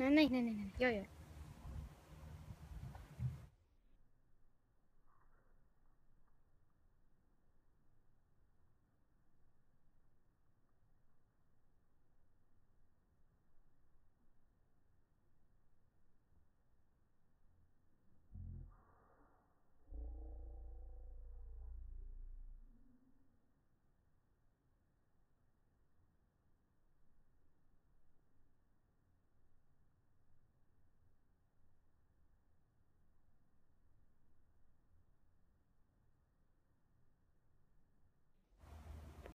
नाही नाही नाही नाही. यो यो